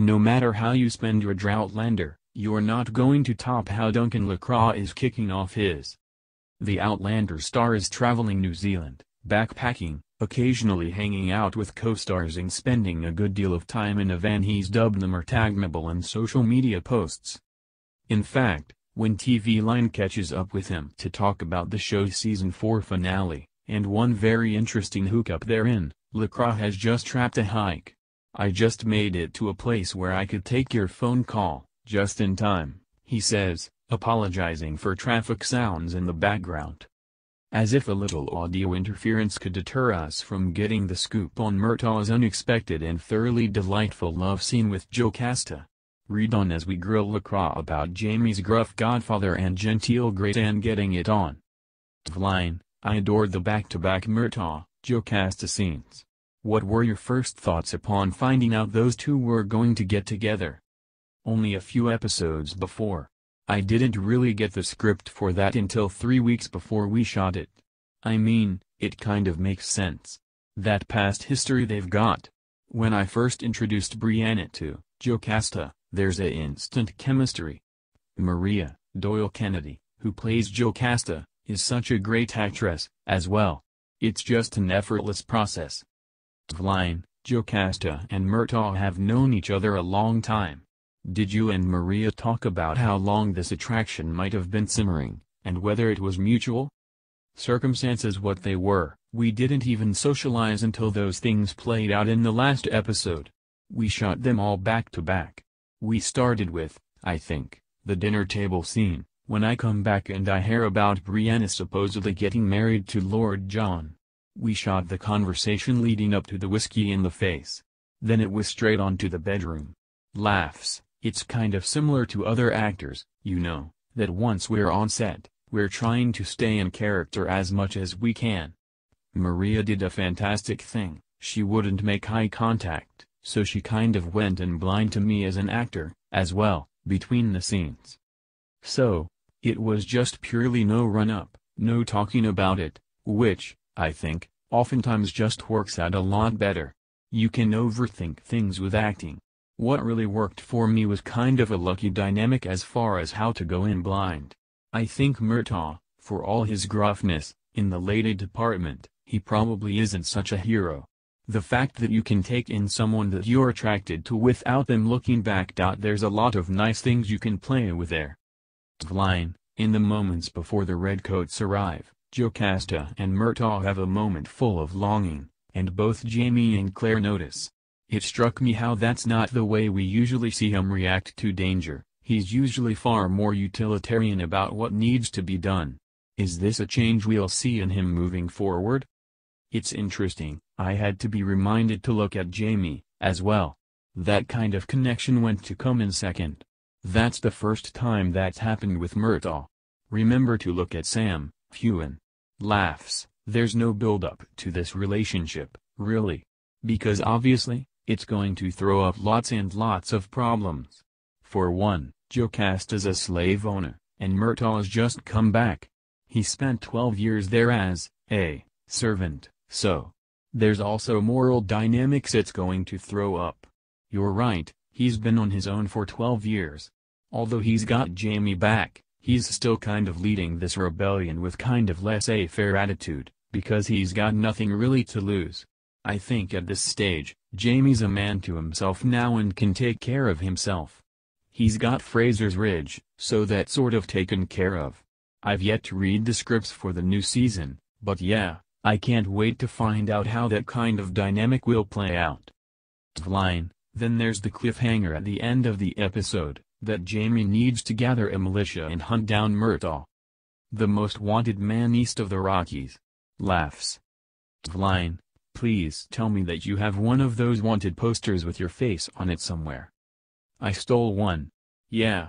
No matter how you spend your Droughtlander, you're not going to top how Duncan Lacroix is kicking off his. The Outlander star is traveling New Zealand, backpacking, occasionally hanging out with co-stars and spending a good deal of time in a van he's dubbed the Murtaghmobile in social media posts. In fact, when TV Line catches up with him to talk about the show's season 4 finale, and one very interesting hookup therein, Lacroix has just trapped a hike. I just made it to a place where I could take your phone call, just in time, he says, apologizing for traffic sounds in the background. As if a little audio interference could deter us from getting the scoop on Murtagh's unexpected and thoroughly delightful love scene with Jocasta. Read on as we grill Lacroix about Jamie's gruff godfather and genteel great aunt getting it on. Line, I adored the back-to-back Murtagh, Jocasta scenes. What were your first thoughts upon finding out those two were going to get together? Only a few episodes before, I didn't really get the script for that until three weeks before we shot it. I mean, it kind of makes sense. That past history they've got. When I first introduced Brianna to Jocasta, there's a instant chemistry. Maria, Doyle Kennedy, who plays Jocasta, is such a great actress, as well. It's just an effortless process. TVLine, Jocasta and Murtagh have known each other a long time. Did you and Maria talk about how long this attraction might have been simmering, and whether it was mutual? Circumstances what they were, we didn't even socialize until those things played out in the last episode. We shot them all back to back. We started with, I think, the dinner table scene, when I come back and I hear about Brianna supposedly getting married to Lord John. We shot the conversation leading up to the whiskey in the face. Then it was straight on to the bedroom. Laughs. It's kind of similar to other actors, you know, that once we're on set, we're trying to stay in character as much as we can. Maria did a fantastic thing, she wouldn't make eye contact, so she kind of went in blind to me as an actor, as well, between the scenes. So, it was just purely no run-up, no talking about it, which, I think, oftentimes just works out a lot better. You can overthink things with acting, what really worked for me was kind of a lucky dynamic as far as how to go in blind. I think Murtagh, for all his gruffness, in the lady department, he probably isn't such a hero. The fact that you can take in someone that you're attracted to without them looking back. There's a lot of nice things you can play with there. Line, in the moments before the redcoats arrive, Jocasta and Murtagh have a moment full of longing, and both Jamie and Claire notice. It struck me how that's not the way we usually see him react to danger, he's usually far more utilitarian about what needs to be done. Is this a change we'll see in him moving forward? It's interesting, I had to be reminded to look at Jamie, as well. That kind of connection went to come in second. That's the first time that's happened with Murtagh. Remember to look at Sam, Heughan. Laughs, there's no build-up to this relationship, really. Because obviously, it's going to throw up lots and lots of problems. For one, Jocasta's a slave owner, and Murtagh's just come back. He spent 12 years there as, a, servant, so. There's also moral dynamics it's going to throw up. You're right, he's been on his own for 12 years. Although he's got Jamie back, he's still kind of leading this rebellion with kind of laissez-faire attitude, because he's got nothing really to lose. I think at this stage, Jamie's a man to himself now and can take care of himself. He's got Fraser's Ridge, so that's sort of taken care of. I've yet to read the scripts for the new season, but yeah, I can't wait to find out how that kind of dynamic will play out. Line, then there's the cliffhanger at the end of the episode, that Jamie needs to gather a militia and hunt down Murtagh. The most wanted man east of the Rockies. Laughs. Line, Please tell me that you have one of those wanted posters with your face on it somewhere. I stole one. Yeah,